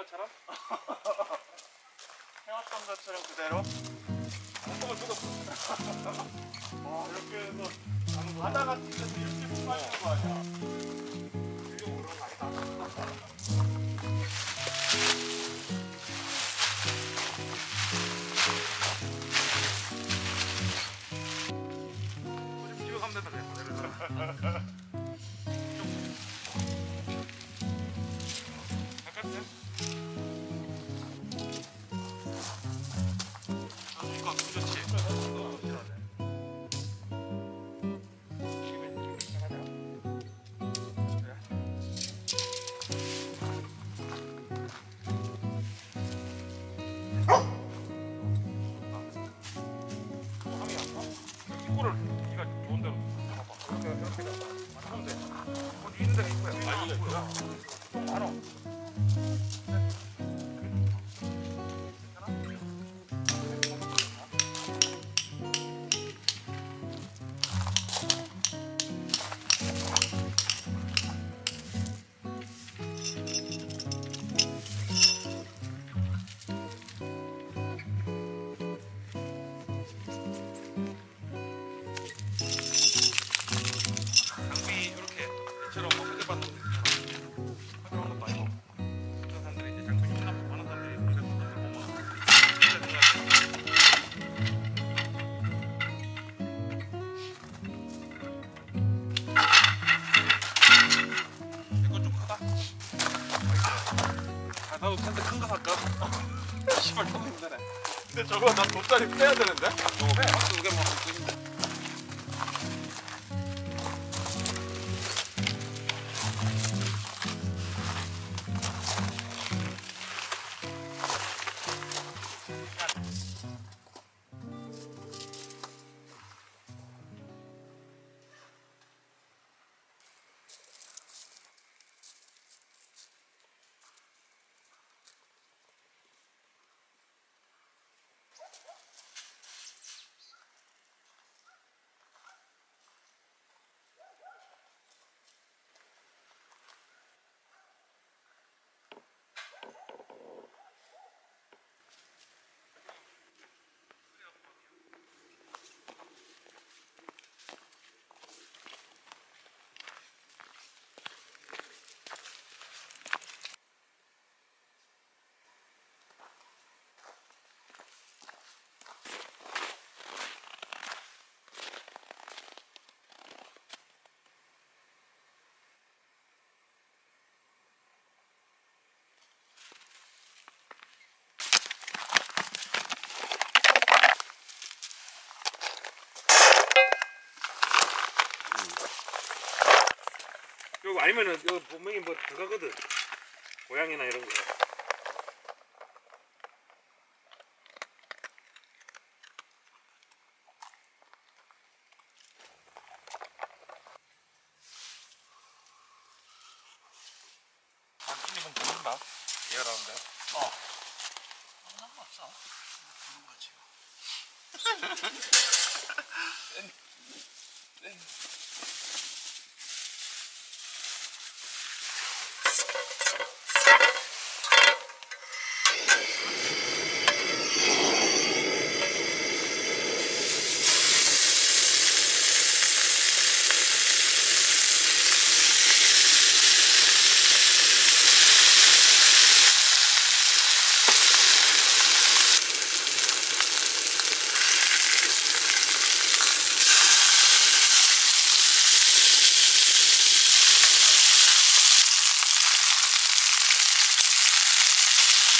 것처럼? 해왔던 것처럼 그대로? 엉덩을 뜯었어. 와 이렇게 해서 바다 같은 데서 이렇게 수많은 거 아니야 저거 나 돗자리 빼야 되는데? 저거 빼. 박스 두 개만 갖고 있는데. 이거 아니면은 이거 분명히 뭐 들어가거든. 고양이나 이런 거. 한 1, 2분 붙는다. 이해라는데. 어. 상관없어 그런 거지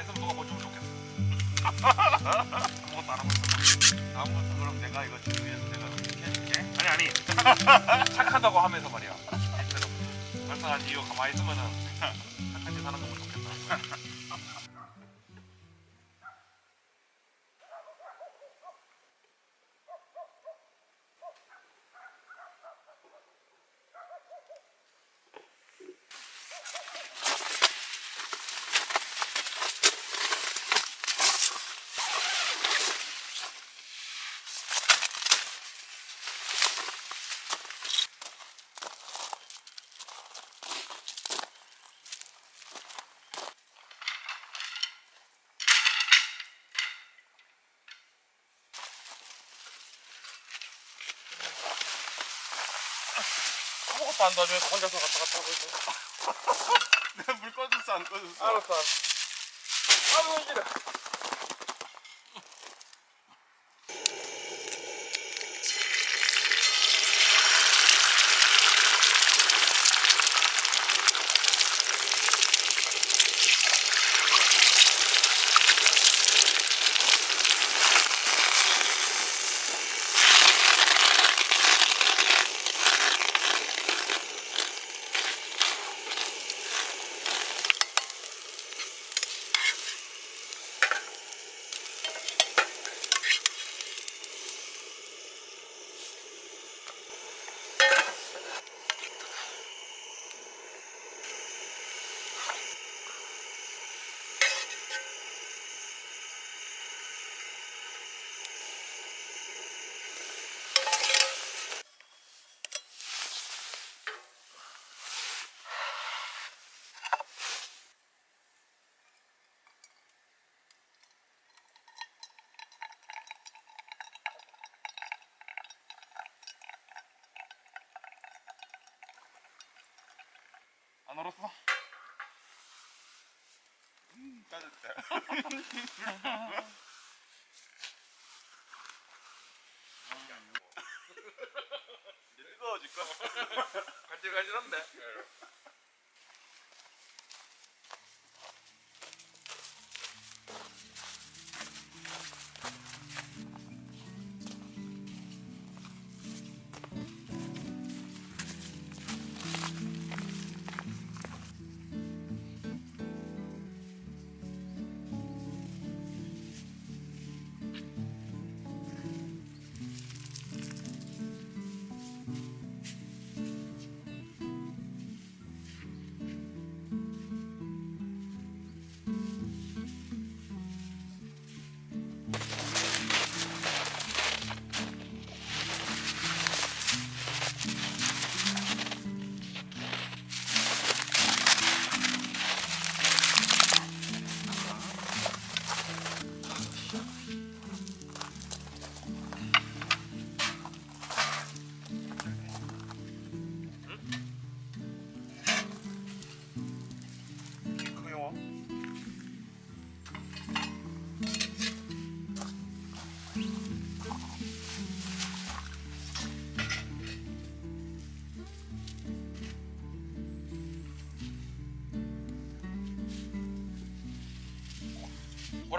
가만히 있으면 누가 뭐 주면 좋겠어. 아무것도 안 하고 있어. 다음부터 그럼 내가 이거 준비해서 내가 이렇게 해줄게. 아니 아니. 착하다고 하면서 말이야. 발생한 이유 가만히 있으면은 아무것도 안 도와주면서 혼자서 갔다 갔다 하고 있어. 내가 물 꺼졌어 안 꺼졌어? 알았어 알았어. 아이고 이기래 안 얼었어? 따뜻해. 이제 뜨거워질 거. 간질간질한데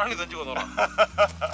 全给咱救走了。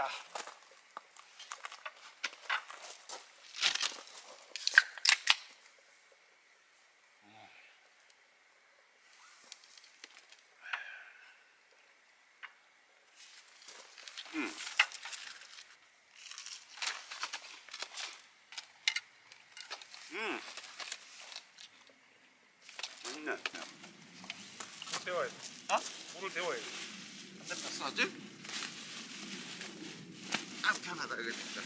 먹읍시다. 음. 음. 맛있네. 물 데워야 돼. 어? 물을 데워야 돼. 한대 탔어 아직? 아 편하다 이거 진짜.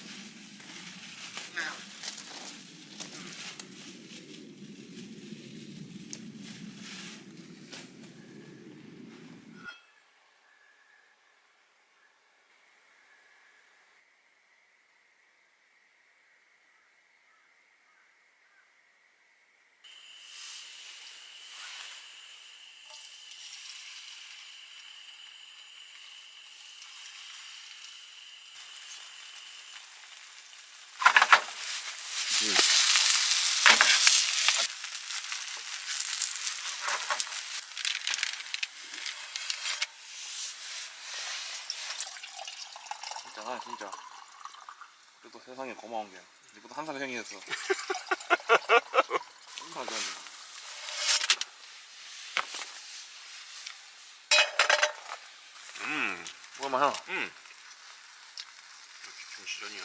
진짜 나 진짜. 그래도 세상에 고마운 게 니보다 한 살 형이었어. 얼마나 좋은데. 음. 뭐가 많아. 음. 역시 중시전이야.